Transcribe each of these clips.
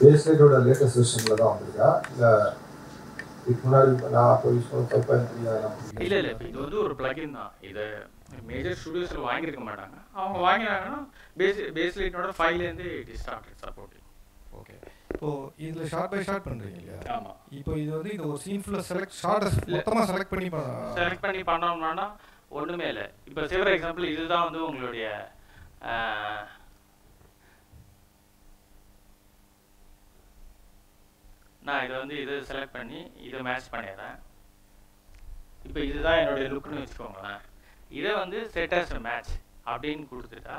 பேஸ்லைட்டோட latest வெர்ஷனில் தான் வந்திருக்கா? இல்லை இதுக்கு முன்னாடி நான் அப்போ யூஸ் பண்ண ஃபைவ் பாயிண்ட் த்ரீ அதெல்லாம் இல்லை இல்லை இப்போ இது வந்து ஒரு பிளகின் தான். இதை மேஜர் ஸ்டுடியோஸில் வாங்கியிருக்க மாட்டாங்க. அவங்க வாங்கினாங்கன்னா பேஸ் பேஸ் லைட்டோட ஃபைவ்லேருந்து it is start supporting okay இப்போ இதுல ஷார்ட் பை ஷார்ட் பண்றீங்க இல்லையா? ஆமாம் இப்போ இது வந்து இந்த ஒரு சீன் ஃபுல்லா செலக்ட் ஷார்ட் மொத்தமா செலக்ட் பண்ணி செலக்ட் பண்ணி பண்ணோம்னா ஒன்றுமே இல்லை. இப்போ சிவர் எக்ஸாம்பிள் இதுதான் வந்து உங்களுடைய நான் இதை வந்து இது செலக்ட் பண்ணி இதை மேட்ச் பண்ணிடுறேன். இப்போ இதுதான் என்னுடைய லுக்னு வச்சுக்கோங்களேன். இதை வந்து செட்டர்ஸ் மேட்ச் அப்படின்னு கொடுத்துட்டா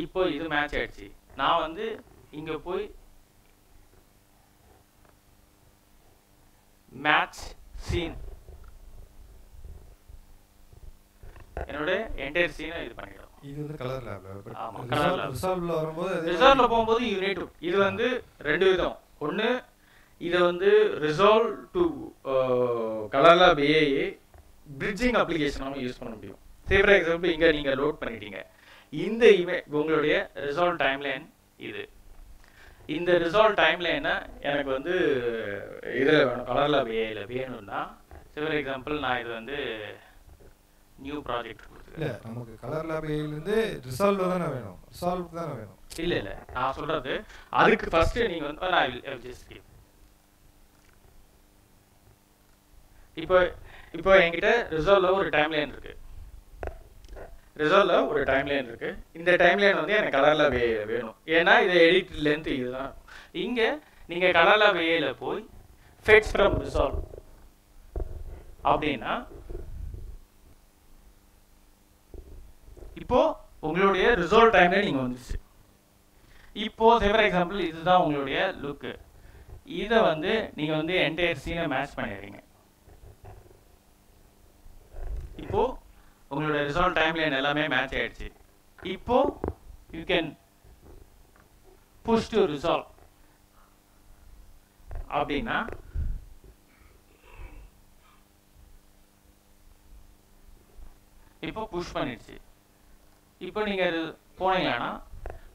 இப்போ இது மேட்ச் ஆயிடுச்சு. நான் வந்து இங்கே போய் மேட்ச் சீன் என்னோட என்டையர் சீனை இது பண்ணிடும் இது வந்து கலர் ஆமா, lab. ரிசால்வ்ல வரும்போது ரிசால்வ்ல போகும்போது யூனிட் இது வந்து ரெண்டு விதம். ஒன்று இதை வந்து ரிசால்வ் டு கலர்லா லேப் ஏஏ பிரிட்ஜிங் அப்ளிகேஷனாகவும் யூஸ் பண்ண முடியும். சே ஃபார் எக்ஸாம்பிள் இங்கே நீங்கள் லோட் பண்ணிட்டீங்க. இந்த இமே உங்களுடைய ரிசால்வ் டைம்லைன் இது. இந்த ரிசால்வ் டைம்லைனை எனக்கு வந்து இதில் வேணும் கலரில் லேப் வேணும்னா சே ஃபார் எக்ஸாம்பிள் நான் இது வந்து நியூ ப்ராஜெக்ட் இல்ல நமக்கு கலர் லேப் ரிசால்வ் தானே வேணும். ரிசால்வ் தானே வேணும். இல்ல இல்ல. நான் சொல்றது அதுக்கு ஃபர்ஸ்ட் நீங்க வந்து நான் will- இப்போ இப்போ என்கிட்ட ரிசர்வ்ல ஒரு டைம் லைன் இருக்கு ரிசர்வ்ல ஒரு டைம் லைன் இருக்கு. இந்த டைம் லைன் வந்து எனக்கு கலர்ல வே வேணும். ஏன்னா இது எடிட் லென்த் இதுதான். இங்க நீங்க கலர்ல வேல போய் ஃபெட்ஸ் ஃப்ரம் ரிசால்வ் அப்படின்னா இப்போ உங்களுடைய ரிசால்வ் டைம்ல நீங்க வந்துச்சு இப்போ ஃபார் எக்ஸாம்பிள் இதுதான் உங்களுடைய லுக்கு இதை வந்து நீங்க வந்து என்டையர் சீனை மேட்ச் பண்ணிடுறீங்க. இப்போ உங்களோட ரிசால்வ் டைம்லைன் எல்லாமே மேட்ச் ஆயிடுச்சு. இப்போ you can push to resolve அப்படின்னா இப்போ புஷ் பண்ணிடுச்சு. இப்போ நீங்க இது போனீங்கன்னா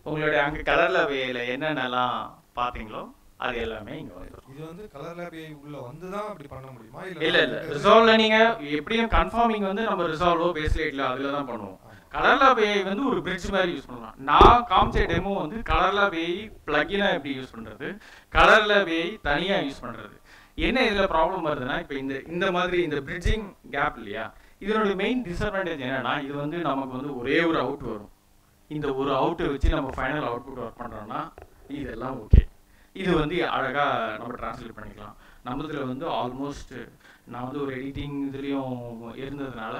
உங்களுடைய அங்க கலர்ல வேல என்னென்னலாம் பாத்தீங்களோ அது எல்லாமே இங்க வந்துடும் இது வந்து கலர் லேப் உள்ள வந்து தான் அப்படி பண்ண முடியுமா? இல்ல இல்ல ரிசால்வ்ல நீங்க எப்படியும் கன்ஃபார்மிங் வந்து நம்ம ரிசால்வோ பேஸ்லைட்ல அதுல தான் பண்ணுவோம். கலர்ல பேய் வந்து ஒரு பிரிட்ஜ் மாதிரி யூஸ் பண்ணலாம். நான் காமிச்ச டெமோ வந்து கலர்ல பேய் பிளகினா எப்படி யூஸ் பண்றது? கலர்ல பேய் தனியா யூஸ் பண்றது? என்ன இதுல ப்ராப்ளம் வருதுன்னா இப்போ இந்த இந்த மாதிரி இந்த பிரிட்ஜிங் கேப் இல்லையா? இதனோட மெயின் டிஸ்அட்வான்டேஜ் என்னன்னா இது வந்து நமக்கு வந்து ஒரே ஒரு அவுட் வரும். இந்த ஒரு அவுட்டை வச்சு நம்ம ஃபைனல் அவுட்புட் ஒர்க் பண்ணுறோன்னா இதெல்லாம் ஓகே இது வந்து அழகாக நம்ம டிரான்ஸ்லேட் பண்ணிக்கலாம். நம்மதுல வந்து ஆல்மோஸ்ட் நான் வந்து ஒரு எடிட்டிங் இதுலேயும் இருந்ததுனால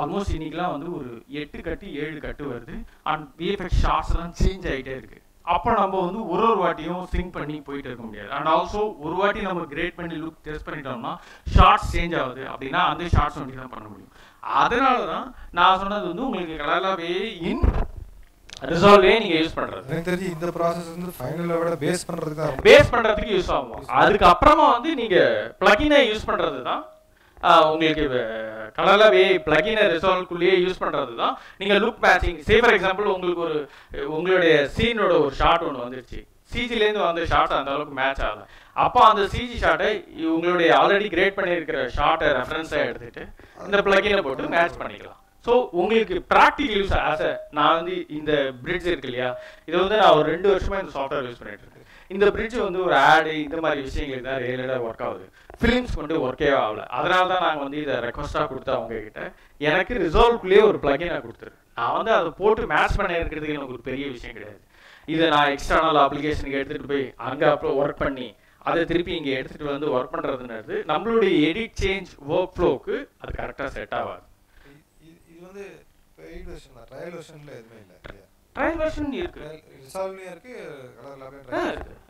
ஆல்மோஸ்ட் இன்னைக்கெல்லாம் வந்து ஒரு எட்டு கட்டு ஏழு கட்டு வருது. அண்ட் விஎஃப்எக்ஸ் ஷார்ட்ஸ்லாம் சேஞ்ச் ஆகிட்டே இருக்குது அப்போ நம்ம வந்து ஒரு ஒரு வாட்டியும் சிங்க் பண்ணி போயிட்டு இருக்க முடியாது. அண்ட் ஆல்சோ ஒரு வாட்டி நம்ம கிரேட் பண்ணி லுக் டெஸ்ட் பண்ணிட்டோம்னா ஷார்ட்ஸ் சேஞ்ச் ஆகுது. அப்படின்னா அந்த ஷார்ட்ஸ் ஒண்டி தான் பண்ண முடியும். அதனால தான் நான் சொன்னது வந்து உங்களுக்கு கலர்லாவே இன் ரிசால்வே நீங்க யூஸ் பண்றது. எனக்கு தெரிஞ்சு இந்த ப்ராசஸ் வந்து ஃபைனலை விட பேஸ் பண்றதுக்கு தான் பேஸ் பண்றதுக்கு யூஸ் ஆகும். அதுக்கு அப்புறமா வந்து நீங்க பிளகினை யூஸ் பண்றது தான் உங்களுக்கு கலர்ல வே பிளகினை யூஸ் பண்ணுறது தான் நீங்கள் look matching say for example உங்களுக்கு ஒரு உங்களுடைய சீனோட ஒரு ஷாட் ஒன்று வந்துருச்சு. சிஜிலேருந்து வந்த ஷாட் அந்த அளவுக்கு மேட்ச் ஆகல. அப்போ அந்த சிஜி ஷாட்டை உங்களுடைய ஆல்ரெடி கிரியேட் பண்ணியிருக்கிற ஷாட்டை ரெஃபரன்ஸாக எடுத்துகிட்டு இந்த பிளகினை போட்டு மேட்ச் பண்ணிக்கலாம். ஸோ உங்களுக்கு ப்ராக்டிக்கல் யூஸ் ஆஸ் நான் வந்து இந்த பிரிட்ஜ் இருக்கு இல்லையா? இது வந்து நான் ஒரு ரெண்டு வருஷமா இந்த சாஃப்ட்வேர் யூஸ் பண்ணிட்டு இருக்கேன். இந்த பிரிட்ஜ் வந்து ஒரு ஆடு இந்த மாதிரி விஷயங்களுக்கு தான் ரியலாக ஒர்க் ஆகுது. ஃபிலிம்ஸ் கொண்டு ஒர்க்கே ஆகல. அதனால தான் நாங்கள் வந்து இதை ரெக்வஸ்ட்டாக கொடுத்தா அவங்க கிட்ட எனக்கு ரிசால்வ்குள்ளேயே ஒரு பிளகின் நான் கொடுத்துரு. நான் வந்து அதை போட்டு மேட்ச் பண்ண இருக்கிறதுக்கு எனக்கு ஒரு பெரிய விஷயம் கிடையாது. இதை நான் எக்ஸ்டர்னல் அப்ளிகேஷனுக்கு எடுத்துகிட்டு போய் அங்கே அப்புறம் ஒர்க் பண்ணி அதை திருப்பி இங்கே எடுத்துகிட்டு வந்து ஒர்க் பண்ணுறதுன்றது நம்மளுடைய எடிட் சேஞ்ச் ஒர்க் ஃப்ளோக்கு அது கரெக்டாக செட் ஆகாது. வந்து பெய்ட் வெர்ஷன் தான். ட்ரையல் வெர்ஷன்ல எதுவுமே இல்லை. ட்ரையல் வெர்ஷன் இருக்கு. ரிசால்வ்லயும் இருக்கு கலர் இருக்கு.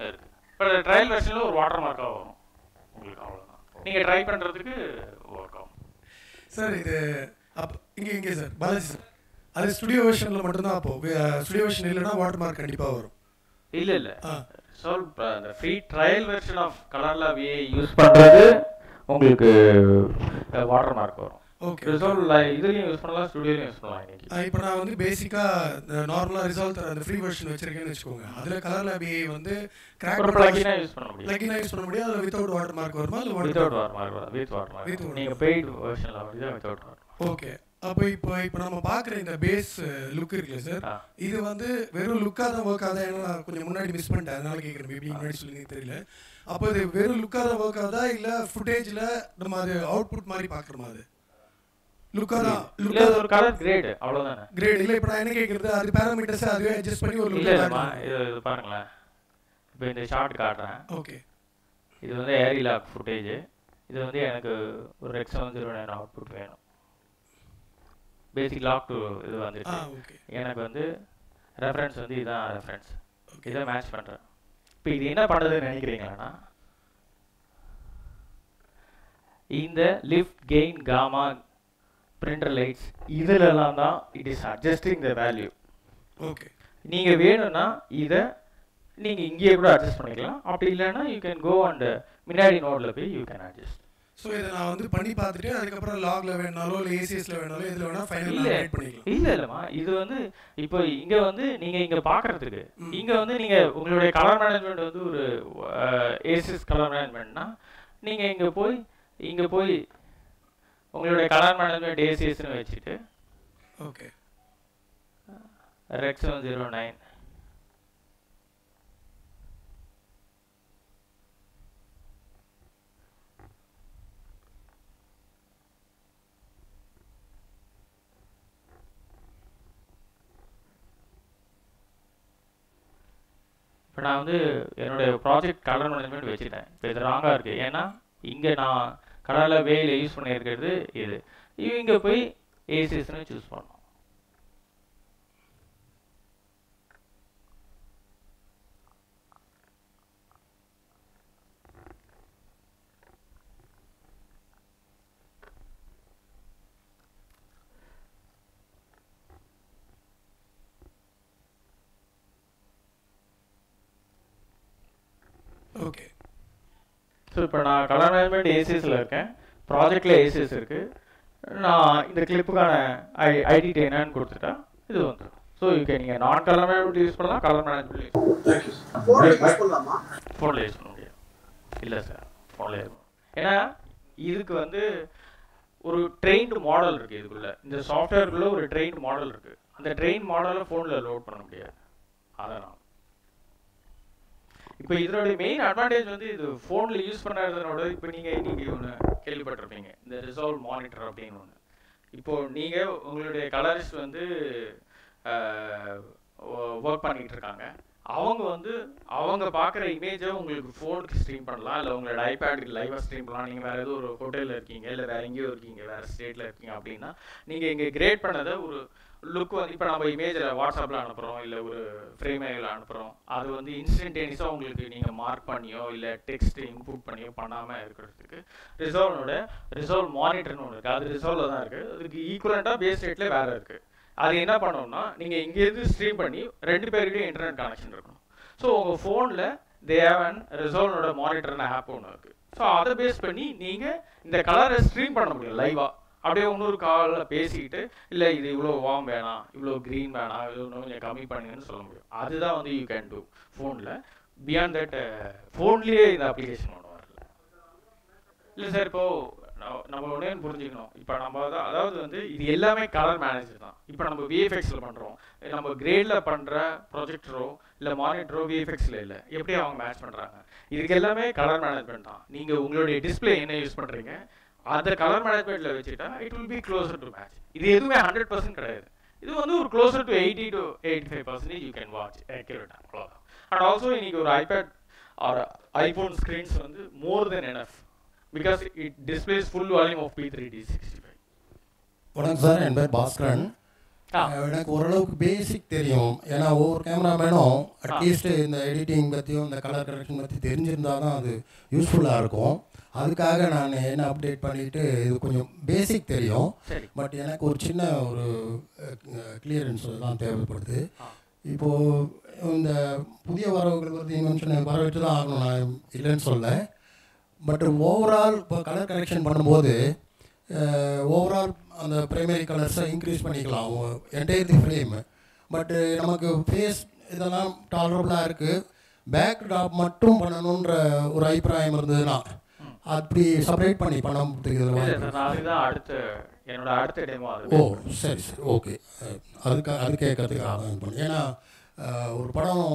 இருக்கு இப்போ ட்ரையல் வெர்ஷனில் ஒரு வாட்டர் மார்க்காக வரும். உங்களுக்கு அவ்வளோதான் நீங்கள் ட்ரை பண்ணுறதுக்கு ஒர்க் ஆகும். சார் இது அப் இங்கே இங்கே சார் பாலாஜி சார் அது ஸ்டுடியோ வெர்ஷனில் மட்டும்தான் அப்போ. ஸ்டுடியோ வெர்ஷன் இல்லைன்னா வாட்டர் மார்க் கண்டிப்பாக வரும். இல்லை இல்லை. ஆ. சொல் அந்த ஃப்ரீ ட்ரையல் வெர்ஷன் ஆஃப் கலர்ல விஏ யூஸ் பண்ணுறது உங்களுக்கு வாட்டர் மார்க் வரும். ஓகே ரிசால்வ் இதுலயும் யூஸ் பண்ணலாம் ஸ்டுடியோலையும் யூஸ் பண்ணலாம் இன்னைக்கு. இப்போ நான் வந்து பேசிக்காக நார்மலாக ரிசால்ட் அந்த ஃப்ரீ வெர்ஷன் வச்சிருக்கேன்னு வச்சுக்கோங்க. அதில் கலர் லேபி வந்து கிராக் பிளகினா யூஸ் பண்ண முடியும். பிளகினா யூஸ் பண்ண முடியாது அதில் வாட்டர் மார்க் வருமா இல்லை without watermark with mark. நீங்க பெய்ட் வெர்ஷன்ல வந்து ஓகே அப்போ இப்போ இப்போ நம்ம பார்க்குற இந்த பேஸ் லுக் இருக்குல்ல சார். இது வந்து வெறும் லுக்காக தான் ஒர்க் ஆகுதா? ஏன்னா கொஞ்சம் முன்னாடி மிஸ் பண்ணிட்டேன். அதனால கேட்குறேன் எப்படி முன்னாடி சொல்லுங்க தெரியல. அப்போ இது வெறும் லுக்காக தான் ஒர்க் ஆகுதா? இல்லை ஃபுட்டேஜில் நம்ம அது அவுட்புட் மாதிரி பார்க்குறோமா அது ஒரு கலர் கிரேட் அவ்வளவுதானே? கிரேட் இல்லை இப்போ நான் என்ன கேட்குறது அது பேராமீட்டர்ஸ் அதுவே அட்ஜஸ்ட் பண்ணி ஒரு இல்ல லுக் இல்லம்மா இது இது பாருங்களேன். இப்போ இந்த ஷார்ட் காட்டுறேன். ஓகே இது வந்து ஏரி லாக் ஃபுட்டேஜ் இது வந்து எனக்கு ஒரு X seven zero nine output வேணும். பேசிக் லாக் டு இது வந்துருச்சு. ஓகே எனக்கு வந்து ரெஃபரன்ஸ் வந்து இதான் ரெஃபரன்ஸ் இதை மேட்ச் பண்ணுறேன் இப்போ இது என்ன பண்ணுறதுன்னு நினைக்கிறீங்களா இந்த lift gain gamma printer lights இதுலலாம் தான் it is adjusting the value okay நீங்கள் வேணும்னா இதை நீங்கள் இங்கேயே கூட அட்ஜஸ்ட் பண்ணிக்கலாம். அப்படி இல்லைன்னா யூ கேன் கோ அண்ட் முன்னாடி நோட்டில் போய் யூ கேன் அட்ஜஸ்ட் ஸோ இதை நான் வந்து பண்ணி பார்த்துட்டு அதுக்கப்புறம் லாக்ல வேணாலும் இல்லை ஏசிஎஸ்ல வேணாலும் எதில் வேணால் ஃபைனல். ரேட் பண்ணிக்கலாம். இல்ல இல்லம்மா. இது வந்து இப்போ இங்க வந்து நீங்க இங்க பாக்குறதுக்கு ம். இங்க வந்து நீங்க உங்களுடைய கலர் மேனேஜ்மெண்ட் வந்து ஒரு ஏசிஸ் கலர் மேனேஜ்மெண்ட்னா நீங்க இங்க போய் இங்க போய் உங்களுடைய கலர் மேனேஜ்மெண்ட் ஏசிஎஸ்னு வச்சுட்டு okay. Rec one zero nine இப்போ நான் வந்து என்னுடைய ப்ராஜெக்ட் கலர் மேனேஜ்மெண்ட் வச்சுட்டேன். இப்போ இது ராங்காக இருக்குது ஏன்னா இங்கே நான் கலரில் வேல யூஸ் பண்ணியிருக்கிறது இது. இவங்க போய் ஏசிஎஸ்னு சூஸ் பண்ணணும். ஓகே ஸோ இப்போ நான் ஏசிஎஸில் இருக்கேன். ப்ராஜெக்டில் ஏசிஎஸ் இருக்குது நான் இந்த கிளிப்புக்கான ஐ ஐடி என்னன்னு கொடுத்துட்டா இது வந்துடும் ஸோ இங்கே நீங்கள் நான் கலர் மேனேஜ்மெண்ட் யூஸ் பண்ணலாம். கலர் மேனேஜ்மெண்ட் யூஸ் பண்ணலாமா? ஃபோனில் யூஸ் பண்ண முடியும் இல்லை சார் ஃபோனில் இருக்கும் ஏன்னா இதுக்கு வந்து ஒரு ட்ரெயின்டு மாடல் இருக்குது இதுக்குள்ள. இந்த சாஃப்ட்வேருக்குள்ள ஒரு ட்ரெயின்டு மாடல் இருக்குது அந்த ட்ரெயின் மாடலை ஃபோனில் லோட் பண்ண முடியாது. அதனால் இப்போ இதனுடைய மெயின் அட்வான்டேஜ் வந்து இது ஃபோனில் யூஸ் பண்ணுறதுனோட இப்போ நீங்கள் இன்னைக்கு ஒன்று கேள்விப்பட்டிருப்பீங்க. இந்த ரிசால்வ் மானிட்டர் அப்படின்னு ஒன்று இப்போ நீங்கள் உங்களுடைய கலரிஸ்ட் வந்து ஒர்க் பண்ணிகிட்டு இருக்காங்க. அவங்க வந்து அவங்க பார்க்குற இமேஜை உங்களுக்கு ஃபோனுக்கு ஸ்ட்ரீம் பண்ணலாம். இல்லை உங்களோட ஐபேடுக்கு லைவாக ஸ்ட்ரீம் பண்ணலாம். நீங்கள் வேறு ஏதோ ஒரு ஹோட்டலில் இருக்கீங்க இல்லை வேறு எங்கேயோ இருக்கீங்க வேறு ஸ்டேட்டில் இருக்கீங்க அப்படின்னா நீங்கள் இங்கே கிரியேட் பண்ணதை ஒரு லுக் வந்து இப்போ நம்ம இமேஜில் வாட்ஸ்அப்பில் அனுப்புகிறோம் இல்லை ஒரு ஃப்ரேமையில் அனுப்புகிறோம் அது வந்து இன்ஸ்டன்டேனியஸாக உங்களுக்கு நீங்கள் மார்க் பண்ணியோ இல்லை டெக்ஸ்ட் இன்புட் பண்ணியோ பண்ணாமல் இருக்கிறதுக்கு ரிசால்வனோட ரிசால்வ் மானிட்டர்னு ஒன்று இருக்குது அது ரிசால்வில் தான் இருக்குது அதுக்கு ஈக்குவலண்ட்டாக பேஸ் ரேட்டில் வேறு இருக்குது அது என்ன பண்ணணும்னா நீங்கள் இங்கேருந்து ஸ்ட்ரீம் பண்ணி ரெண்டு பேருக்கிட்டையும் இன்டர்நெட் கனெக்ஷன் இருக்கணும். ஸோ உங்கள் ஃபோனில் தே ஹேவ் ரிசால்வனோட மானிட்டர்னு ஆப் ஒன்று இருக்குது ஸோ அதை பேஸ் பண்ணி நீங்கள் இந்த கலரை ஸ்ட்ரீம் பண்ண முடியும் லைவாக அப்படியே இன்னொரு காலில் பேசிக்கிட்டு இல்லை இது இவ்வளோ வார்ம் வேணாம் இவ்வளோ க்ரீன் வேணாம் இது இன்னும் கொஞ்சம் கம்மி பண்ணுங்கன்னு சொல்ல முடியும். அதுதான் வந்து யூ கேன் டூ ஃபோனில் பியாண்ட் தட் ஃபோன்லேயே இந்த அப்ளிகேஷன் ஒன்று வரல இல்லை சார் இப்போ நம்ம- நம்ம உடனே புரிஞ்சுக்கணும். இப்போ நம்ம தான் அதாவது வந்து இது எல்லாமே கலர் மேனேஜர் தான். இப்போ நம்ம விஎஃப்எக்ஸில் பண்ணுறோம் நம்ம கிரேடில் பண்ணுற ப்ரொஜெக்டரோ இல்லை மானிட்டரோ விஎஃப்எக்ஸில் இல்லை. எப்படி அவங்க மேட்ச் பண்ணுறாங்க இதுக்கு எல்லாமே கலர் மேனேஜ்மெண்ட் தான். நீங்கள் உங்களுடைய டிஸ்ப்ளே என்ன யூஸ் பண்ணுறீங்க அந்த கலர் மேனேஜ்மெண்ட்டில் வச்சுட்டா it will be closer to match இது எதுவுமே ஹண்ட்ரட் பர்சன்ட் கிடையாது. இது வந்து ஒரு closer to eighty to eighty five percentage you can watch accurate அவ்வளோதான் அண்ட் ஆல்சோ இன்னைக்கு ஒரு ஐபேட் ஆர் ஐஃபோன் ஸ்க்ரீன்ஸ் வந்து more then enough because it displays full volume of P three D sixty five வணக்கம் sir என் பேர் பாஸ்கரன். எனக்கு ஓரளவுக்கு பேசிக் தெரியும். ஏன்னா ஒவ்வொரு கேமராமேனும் அட்லீஸ்ட் இந்த எடிட்டிங் பற்றியும் இந்த கலர் கரெக்ஷன் பற்றி தெரிஞ்சிருந்தா தான் அது யூஸ்ஃபுல்லாக இருக்கும். அதுக்காக நான் என்ன அப்டேட் பண்ணிட்டு இது கொஞ்சம் பேசிக் தெரியும். பட் எனக்கு ஒரு சின்ன ஒரு கிளியரன்ஸ் தான் தேவைப்படுது. இப்போது இந்த புதிய வரவுகள் பற்றி மென்ஷன் வரவேற்று தான் ஆகணும் நான் இல்லைன்னு சொல்ல. பட் ஓவரால் இப்போ கலர் கரெக்ஷன் பண்ணும்போது ஓவரால் அந்த ப்ரைமரி கலர்ஸை இன்க்ரீஸ் பண்ணிக்கலாம். என்டையர் ஃப்ரேமு பட்டு நமக்கு ஃபேஸ் இதெல்லாம் டாலரபுளாக இருக்குது பேக் ட்ராப் மட்டும் பண்ணணுன்ற ஒரு அபிப்பிராயம் இருந்ததுன்னா அப்படி செப்பரேட் பண்ணி நான் அதுதான் அடுத்த என்னோட அடுத்த டெமோ ஓ சரி சரி ஓகே அதுக்கு அது கேட்கறதுக்காக தான் இது பண்ணேன். ஏன்னா ஒரு படம்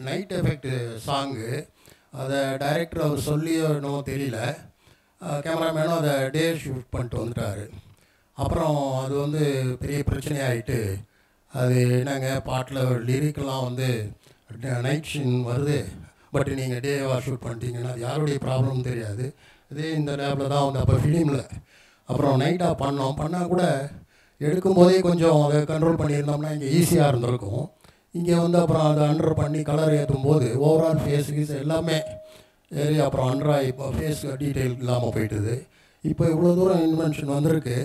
நைட் எஃபெக்ட் சாங்கு அதை டைரக்டர் அவர் சொல்லியோ தெரியல. கேமராமேனும் அதை டே ஷூட் பண்ணிட்டு வந்துட்டாரு. அப்புறம் அது வந்து பெரிய பிரச்சனையாயிட்டு அது என்னங்க பாட்டில் லிரிக்கெல்லாம் வந்து நைட் ஷீன் வருது. பட் நீங்கள் டேவாக ஷூட் பண்ணிட்டீங்கன்னா அது யாருடைய ப்ராப்ளம் தெரியாது. இதே இந்த லேபில் தான் வந்து அப்போ ஃபிலிமில் அப்புறம் நைட்டாக பண்ணோம். பண்ணால் கூட எடுக்கும் போதே கொஞ்சம் அதை கண்ட்ரோல் பண்ணியிருந்தோம்னா இங்கே ஈஸியாக இருந்திருக்கும். இங்கே வந்து அப்புறம் அதை அண்டர் பண்ணி கலர் ஏற்றும் போது ஓவரால் ஃபேஸ் கீஸ் எல்லாமே ஏறி அப்புறம் அண்டராக இப்போ ஃபேஸ் டீட்டெயில் இல்லாமல் போயிட்டுது. இப்போ இவ்வளோ தூரம் இன்வென்ஷன் வந்திருக்கு.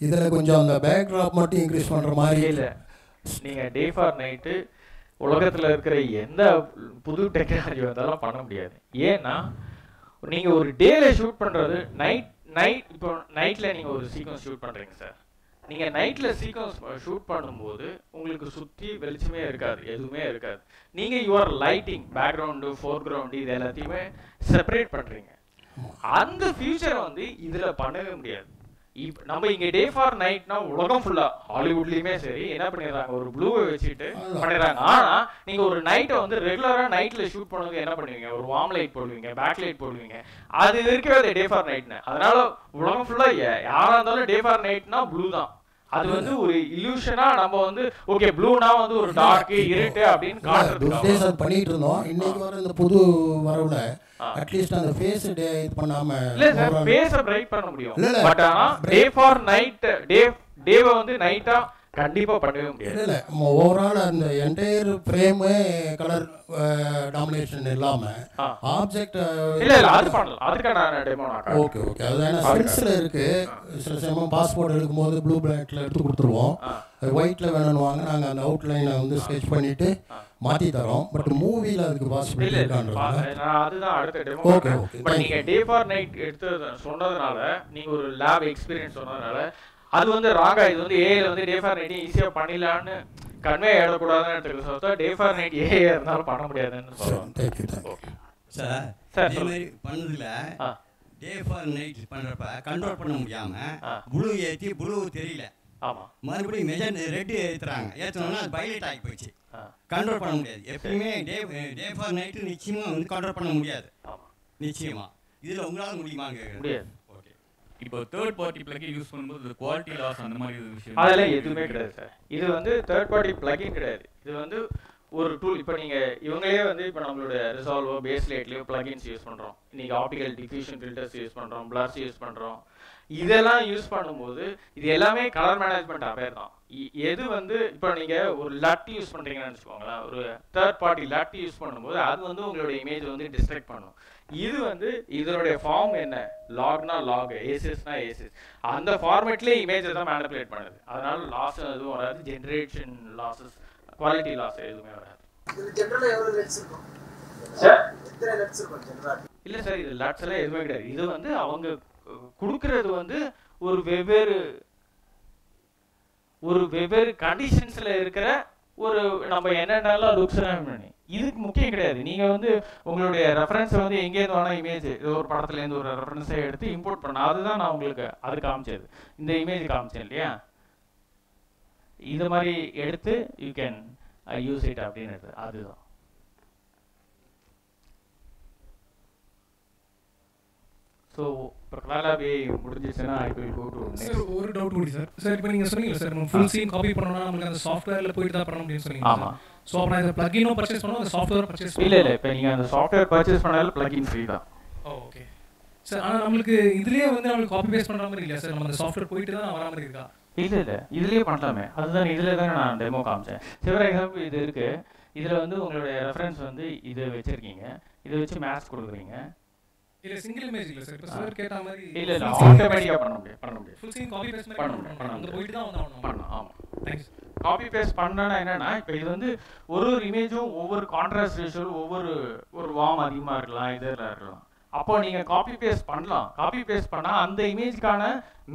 இதில் கொஞ்சம் அந்த பேக்ட்ராப் மட்டும் இன்க்ரீஸ் பண்ணுற மாதிரி இல்லை. நீங்கள் டே ஃபார் நைட்டு உலகத்துல இருக்கிற எந்த புது டெக்னாலஜி வந்தாலும் பண்ண முடியாது. ஏன்னா நீங்க ஒரு டேல ஷூட் பண்றது நைட் நைட் இப்போ நைட்ல நீங்க ஒரு சீக்வன்ஸ் ஷூட் பண்றீங்க சார் நீங்க நைட்ல சீக்வன்ஸ் ஷூட் பண்ணும்போது உங்களுக்கு சுத்தி வெளிச்சமே இருக்காது எதுவுமே இருக்காது. நீங்க your lighting background foreground இது எல்லாத்தையுமே செப்பரேட் பண்றீங்க. அந்த ஃபியூச்சரை வந்து இதுல பண்ணவே முடியாது. நம்ம இங்க டே ஃபார் நைட்னா உலகம் ஃபுல்லா ஹாலிவுட்லயுமே சரி என்ன பண்ணிடுறாங்க? ஒரு ப்ளூவை வச்சுட்டு பண்ணிடுறாங்க. ஆனா நீங்க ஒரு நைட்டை வந்து ரெகுலரா நைட்ல ஷூட் பண்ணுவது என்ன பண்ணுவீங்க? ஒரு வார்ம் லைட் போடுவீங்க பேக் லைட் போடுவீங்க. அது இருக்கவே டே ஃபார் நைட்னு அதனால உலகம் ஃபுல்லா யாரா இருந்தாலும் டே ஃபார் நைட்னா ப்ளூ தான். அது வந்து ஒரு இல்யூஷனா நம்ம வந்து ஓகே ப்ளூனா வந்து ஒரு டார்க் இருட்டு அப்படின்னு அது பண்ணிட்டு இருந்தோம். இன்னைக்கு வர இந்த புது வரவுல அட்லீஸ்ட் அந்த ஃபேஸ் டே இது பண்ணாம இல்ல சார் ஃபேஸ பிரைட் பண்ண முடியும். பட் ஆனா டே ஃபார் நைட் டே டேவை வந்து நைட்டா கண்டிப்பா பண்ணவே முடியாது. இல்லை ஓவரால் அந்த என்டையர் ஃப்ரேமு கலர் டாமினேஷன் இல்லாமல். ஆப்ஜெக்ட் இல்ல இல்ல அது பண்ணலாம். அதுக்கான டெமோ நான் காட்டுறேன். Okay okay. அது ஏன்னா ஸ்கில்ஸில் இருக்குது சில சமயம் பாஸ்போர்ட் எடுக்கும்போது ப்ளூ பிளாக்ல எடுத்து கொடுத்துருவோம். ஒயிட்டில் வேணும்னு வாங்க நாங்கள் அந்த அவுட்லைனை வந்து ஸ்கெச் பண்ணிவிட்டு மாற்றி தரோம். பட் மூவியில் அதுக்கு பாசிபிலிட்டி இருக்கான்றது நான் அதுதான் அடுத்த demo Okay, okay. But Thank நீங்க டே ஃபார் நைட் எடுத்து சொன்னதுனால நீங்க ஒரு லேப் எக்ஸ்பீரியன்ஸ் சொன்னதுனால அது வந்து ராங்கா இது வந்து ஏல வந்து டே ஃபார் நைட் ஈஸியா பண்ணிடலாம்னு கன்வே ஆயிடக்கூடாதுன்னு எடுத்துக்க சொல்லிட்டு டே ஃபார் நைட் ஏ இருந்தாலும் பண்ண முடியாதுன்னு சொல்லுவாங்க சார் சார், இதே சொல்லுங்க. மாதிரி பண்ணதுல. டே ஃபார் நைட் பண்றப்ப கண்ட்ரோல் பண்ண முடியாம. ப்ளூ ஏத்தி ப்ளூ தெரியல. ஆமா. மறுபடியும் மெஜர் ரெட் ஏத்துறாங்க. ஏத்தணும்னா அது பைலைட் ஆகி போச்சு ஆ. கண்ட்ரோல் பண்ண முடியாது. எப்பயுமே டே டே ஃபார் நைட் நிச்சயமா வந்து கண்ட்ரோல் பண்ண முடியாது. நிச்சயமா. இதுல உங்களால முடியுமாங்க முடியாது. இப்போ தேர்ட் பார்ட்டி பிளக்கே யூஸ் பண்ணும்போது குவாலிட்டி லாஸ் அந்த மாதிரி விஷயம் அதெல்லாம் எதுவுமே கிடையாது சார் இது வந்து தேர்ட் பார்ட்டி பிளகின் கிடையாது. இது வந்து ஒரு டூல் இப்போ நீங்க இவங்களே வந்து இப்போ நம்மளோட ரிசால்வோ பேஸ் லைட்லேயோ பிளகின்ஸ் யூஸ் பண்றோம். இன்னைக்கு ஆப்டிகல் டிஃப்யூஷன் ஃபில்டர்ஸ் யூஸ் பண்றோம் பிளர்ஸ் யூஸ் பண்றோம். இதெல்லாம் யூஸ் பண்ணும்போது இது எல்லாமே கலர் மேனேஜ்மெண்ட் அவேர் தான். எது வந்து இப்போ நீங்க ஒரு லட் யூஸ் பண்றீங்கன்னு வச்சுக்கோங்களேன் ஒரு தேர்ட் பார்ட்டி லட் யூஸ் பண்ணும்போது அது வந்து உங்களோட இமேஜ் வந்து டிஸ்ட்ராக்ட் பண்ணும். இது வந்து இதனுடைய ஃபார்ம் என்ன? லாக்னா லாக் ஏசிஸ்னா ஏசிஸ் அந்த ஃபார்மேட்லேயே இமேஜை தான் மேனிபுலேட் பண்ணுது. அதனால லாஸ் எதுவும் வராது. ஜென்ரேஷன் லாஸஸ் குவாலிட்டி லாஸ் எதுவுமே வராது. இல்ல சார் இது லட்ஸ் எல்லாம் எதுவுமே கிடையாது. இது வந்து அவங்க கொடுக்கறது வந்து ஒரு வெவ்வேறு ஒரு வெவ்வேறு கண்டிஷன்ஸ்ல இருக்கிற ஒரு நம்ம என்னென்னலாம் லுக்ஸ் பண்ணி இதுக்கு முக்கியம் கிடையாது. நீங்க வந்து உங்களுடைய ரெஃபரன்ஸ் வந்து எங்கேருந்து வேணால் இமேஜ் ஒரு படத்துல இருந்து ஒரு ரெஃபரன்ஸை எடுத்து இம்போர்ட் பண்ண அதுதான் நான் உங்களுக்கு அது காமிச்சது. இந்த இமேஜ் காமிச்சேன் இல்லையா? இது மாதிரி எடுத்து யூ கேன் யூஸ் இட் அப்படின்னு அதுதான். ஸோ இப்போ கலாலாபி முடிஞ்சிச்சுன்னா சார் ஒரு டவுட் கூட சார் சார் இப்போ நீங்கள் சொன்னீங்க சார் நம்ம ஃபுல் சீன் காப்பி பண்ணணும்னா நமக்கு அந்த சாஃப்ட்வேரில் போயிட்டு தான் பண்ண முடியும்னு சொன்னீங்க ஆமா. ஸோ அப்போ நான் இந்த பர்ச்சேஸ் பண்ணணும் அந்த சாஃப்ட்வேர் பர்ச்சேஸ் இல்ல இல்ல இப்போ நீங்க அந்த சாஃப்ட்வேர் பர்ச்சேஸ் பண்ணாலும் பிளகின் ஃப்ரீ தான். ஓகே சார் ஆனால் நம்மளுக்கு இதுலேயே வந்து நம்மளுக்கு காப்பி பேஸ்ட் பண்ணுற மாதிரி இல்லையா சார் நம்ம அந்த சாஃப்ட்வேர் போயிட்டு தான் வர மாதிரி இருக்கா? இல்ல இல்ல இதுலயே பண்ணலாமே. அதுதான் இதுல தானே நான் டெமோ காமிச்சேன். சிவர் எக்ஸாம்பிள் இது இருக்கு. இதுல வந்து உங்களுடைய ரெஃபரன்ஸ் வந்து இது வச்சிருக்கீங்க. இதை வச்சு மேத்ஸ் கொடுக்குறீங்க. இல்லை சிங்கிள் இமேஜ் இல்லை சார் இப்போ சார் கேட்ட மாதிரி இல்ல இல்ல ஆட்டோமேட்டிக்கா பண்ண முடியும். பண்ண முடியும் ஃபுல் சீன் காப்பி பேஸ்ட் பண்ண முடியும், பண்ண அங்கே. போயிட்டு தான் வந்து பண்ணலாம் ஆமா. தேங்க்ஸ் காப்பி பேஸ்ட் பண்ணனா என்னன்னா இப்போ இது வந்து ஒரு ஒரு இமேஜும் ஒவ்வொரு கான்ட்ராஸ்ட் ரேஷியோ ஒவ்வொரு ஒரு வார்ம் அதிகமா இருக்கலாம் இதெல்லாம் இருக்கலாம். அப்போ நீங்கள் காப்பி பேஸ்ட் பண்ணலாம். காப்பி பேஸ்ட் பண்ணால் அந்த இமேஜ்க்கான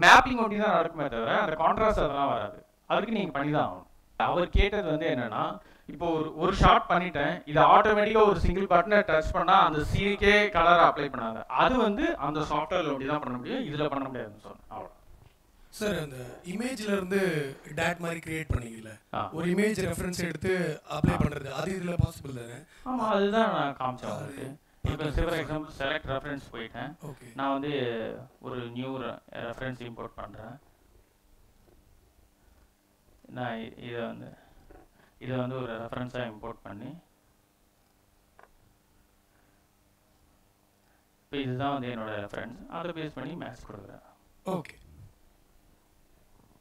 மேப்பிங் ஒட்டி தான் நடக்குமே தவிர அந்த கான்ட்ராஸ்ட் அதெல்லாம் வராது. அதுக்கு நீங்கள் பண்ணி தான் ஆகணும். அவர் கேட்டது வந்து என்னன்னா இப்போ ஒரு ஒரு ஷாட் பண்ணிட்டேன். இதை ஆட்டோமேட்டிக்காக ஒரு சிங்கிள் பட்டனை டச் பண்ணால் அந்த சீனுக்கே கலர் அப்ளை பண்ணாங்க அது வந்து அந்த சாஃப்ட்வேரில் ஒட்டி தான் பண்ண முடியும். இதில் பண்ண முடியாதுன்னு சொன்னேன் அவ்வளோ சார் அந்த இமேஜ்ல இருந்து டேட் மாதிரி கிரியேட் பண்ணீங்கல்ல ஆ. ஒரு இமேஜ் ரெஃபரன்ஸ் எடுத்து அப்ளை பண்றது. அது இதுல பாசிபிள் தானே? ஆமாம் அதுதான் நான் காமிச்சேன் உங்களுக்கு. இப்போ சிவர் எக்ஸாம்பிள் செலக்ட் ரெஃபரன்ஸ் போயிட்டேன். ஓகே நான் வந்து ஒரு நியூ ரெஃபரன்ஸ் இம்போர்ட் பண்ணுறேன் நான் இதை வந்து இதை வந்து ஒரு ரெஃபரன்ஸாக இம்போர்ட் பண்ணி இப்போ இதுதான் வந்து என்னோட ரெஃபரன்ஸ் அதை பேஸ் பண்ணி மேக்ஸ் கொடுக்குறேன். ஓகே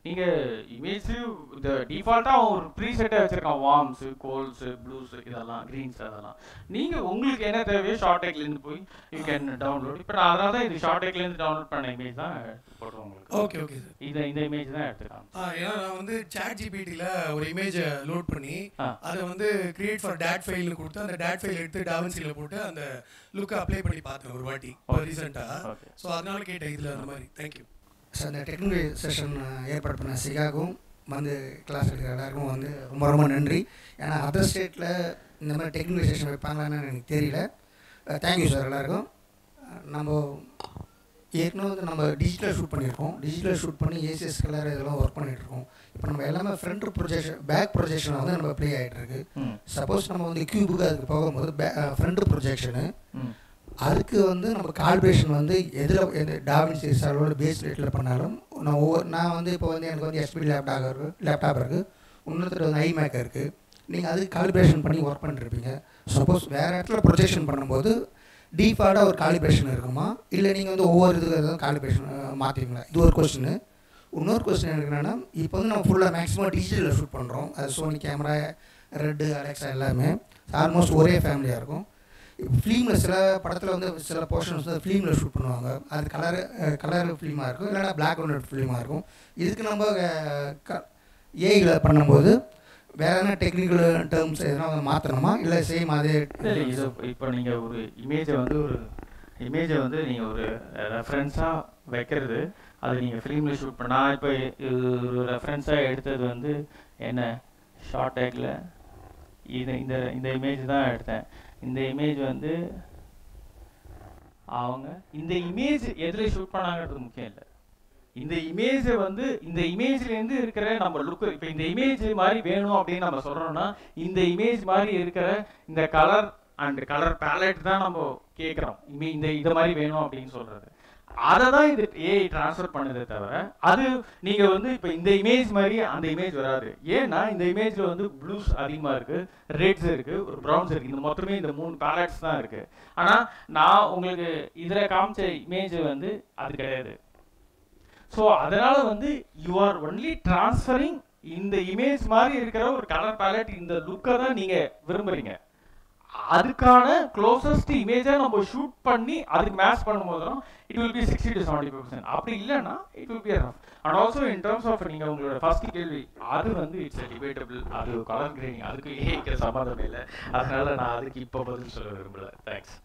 நீங்கள் இமேஜ் இந்த டிஃபால்ட்டாக ஒரு ப்ரீசெட்டாக வச்சுருக்கான். வார்ம்ஸு கோல்ஸு ப்ளூஸு இதெல்லாம் க்ரீன்ஸ் அதெல்லாம். நீங்கள் உங்களுக்கு என்ன தேவையோ ஷார்ட் டேக்லேருந்து போய் யூ கேன் டவுன்லோட் இப்போ நான் அதனால தான் இது ஷார்ட் டேக்லேருந்து டவுன்லோட் பண்ண இமேஜ் தான் போடுறேன் உங்களுக்கு. ஓகே ஓகே சார் இந்த இந்த இமேஜ் தான் எடுத்துக்கலாம் ஏன்னா நான் வந்து சாட் ஜிபிடியில் ஒரு இமேஜை லோட் பண்ணி. அதை வந்து கிரியேட் ஃபார் டேட் ஃபைல்னு கொடுத்து அந்த டேட் ஃபைல் எடுத்து டாவன்சியில் போட்டு அந்த லுக்கை அப்ளை பண்ணி பார்த்தேன் ஒரு வாட்டி Okay. ரீசெண்டாக ஸோ அதனால கேட்டேன் இதில் அந்த மாதிரி. தேங்க்யூ சார் இந்த டெக்னிக்கல் செஷன் ஏற்பாடு பண்ண சிகாக்கும் வந்து கிளாஸ் எடுக்கிற எல்லாருக்கும் வந்து ரொம்ப ரொம்ப நன்றி. ஏன்னா அதர் ஸ்டேட்டில் இந்த மாதிரி டெக்னிக்கல் செஷன் வைப்பாங்களான்னு எனக்கு தெரியல. தேங்க்யூ சார் எல்லாருக்கும். அஹ் நம்ம ஏற்கனவே வந்து நம்ம டிஜிட்டல் ஷூட் பண்ணியிருக்கோம். டிஜிட்டல் ஷூட் பண்ணி ஏசிஎஸ் கலர் இதெல்லாம் ஒர்க் பண்ணிட்டு இருக்கோம் இப்போ நம்ம எல்லாமே ஃப்ரண்ட் ப்ரொஜெக்ஷன் பேக் ப்ரொஜெக்ஷன் வந்து நம்ம ப்ளே ஆகிட்டு இருக்கு சப்போஸ் நம்ம வந்து கியூபுக்கு அதுக்கு போகும்போது ஃப்ரண்ட் ப்ரொஜெக்ஷனு அதுக்கு வந்து நம்ம கால்குலேஷன் வந்து எதில் எது டாவின்சி சாலோட பேஸ் ரேட்டில் பண்ணாலும் நான் ஒவ்வொரு நான் வந்து இப்போ வந்து எனக்கு வந்து எஸ்பி லேப்டாப் இருக்குது லேப்டாப் இருக்குது இன்னொருத்தர் வந்து ஐமேக் இருக்குது நீங்கள் அதுக்கு கால்குலேஷன் பண்ணி ஒர்க் பண்ணிருப்பீங்க. சப்போஸ் வேறு இடத்துல ப்ரொஜெக்ஷன் பண்ணும்போது டீஃபால்ட்டாக ஒரு காலிபிரேஷன் இருக்குமா? இல்லை நீங்கள் வந்து ஒவ்வொரு இதுக்கு காலிபிரேஷன் மாற்றுவீங்களா இது ஒரு கொஸ்டின் இன்னொரு கொஸ்டின் எனக்கு என்னென்னா இப்போ வந்து நம்ம ஃபுல்லாக மேக்ஸிமம் டிஜிட்டலில் ஷூட் பண்ணுறோம் அது சோனி கேமரா ரெட்டு அலெக்ஸா எல்லாமே. ஆல்மோஸ்ட் ஒரே ஃபேமிலியாக இருக்கும். ஃபிலிமில் சில படத்தில் வந்து சில போர்ஷன்ஸ் வந்து ஃபிலிமில் ஷூட் பண்ணுவாங்க. அது கலர் கலர் ஃபிலிமாக இருக்கும். இல்லைன்னா பிளாக் அண்ட் ஒயிட் ஃபிலிமாக இருக்கும். இதுக்கு நம்ம ஏஐயில் பண்ணும்போது வேற என்ன டெக்னிக்கல் டேர்ம்ஸ் எதனா மாற்றணுமா இல்லை சேம் அதே இப்போ நீங்கள் ஒரு இமேஜை வந்து ஒரு இமேஜை வந்து நீங்கள் ஒரு ரெஃபரன்ஸாக வைக்கிறது. அது நீங்கள் ஃபிலிமில் ஷூட் பண்ணால் இப்போ இது ஒரு ரெஃபரன்ஸாக எடுத்தது வந்து என்ன? ஷார்ட் டேக்கில் இது இந்த இந்த இமேஜ் தான் எடுத்தேன். இந்த இமேஜ் வந்து அவங்க இந்த இமேஜ் எதில் ஷூட் பண்ணாங்கன்றது முக்கியம் இல்லை. இந்த இமேஜை வந்து இந்த இமேஜ்லேருந்து இருக்கிற நம்ம லுக்கு இப்போ இந்த இமேஜ் மாதிரி வேணும் அப்படின்னு நம்ம சொல்கிறோம்னா இந்த இமேஜ் மாதிரி இருக்கிற இந்த கலர் அண்ட் கலர் பேலட் தான் நம்ம கேட்குறோம் இமே இந்த இது மாதிரி வேணும் அப்படின்னு சொல்கிறது அதை தான் இது ஏஐ ட்ரான்ஸ்ஃபர் பண்ணதே தவிர அது நீங்கள் வந்து இப்போ இந்த இமேஜ் மாதிரி அந்த இமேஜ் வராது. ஏன்னா இந்த இமேஜில் வந்து ப்ளூஸ் அதிகமாக இருக்குது ரெட்ஸ் இருக்குது ஒரு ப்ரௌன்ஸ் இருக்குது இந்த மொத்தமே இந்த மூணு பேலட்ஸ் தான் இருக்குது ஆனால் நான் உங்களுக்கு இதில் காமிச்ச இமேஜ் வந்து அது கிடையாது. ஸோ அதனால் வந்து யூ ஆர் ஒன்லி டிரான்ஸ்ஃபரிங் இந்த இமேஜ் மாதிரி இருக்கிற ஒரு கலர் பேலட் இந்த லுக்கை தான் நீங்கள் விரும்புகிறீங்க அதுக்கான க்ளோசஸ்ட் இமேஜை நம்ம ஷூட் பண்ணி அதுக்கு மேட்ச் பண்ணும்போது தான் it will be sixty to seventy percent அப்படி இல்லைன்னா it will be rough and also in terms of நீங்கள் உங்களோட ஃபர்ஸ்ட் கேள்வி அது வந்து இட்ஸ் டிபேட்டபிள் அது கலர் கிரேடிங் அதுக்கு ஏற்க சம்மந்தம் இல்லை. அதனால நான் அதுக்கு இப்போ பதில் சொல்ல விரும்பல. தேங்க்ஸ்